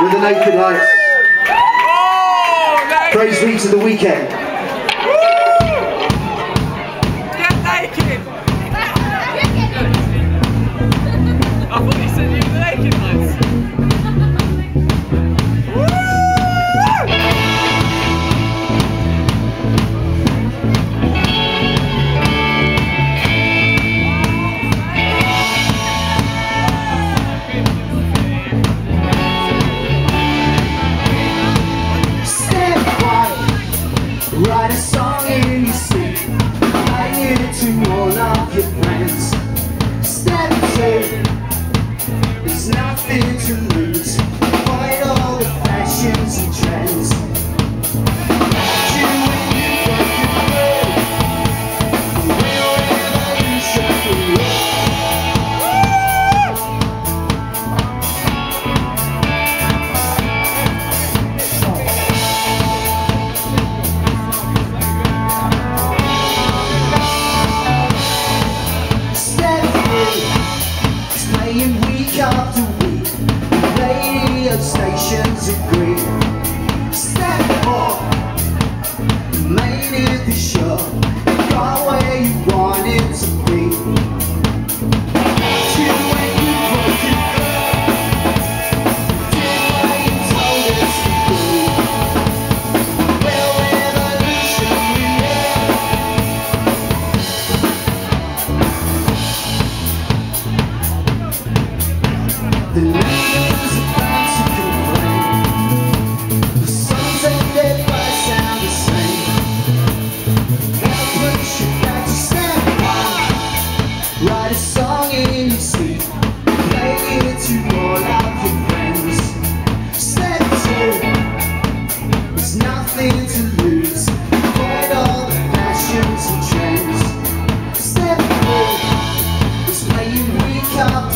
with the Naked Lights. Oh, Praise be to the weekend. Write a song in your sleep. I it to more love. you stations agree Step up, Made it the show Go you. 태어났다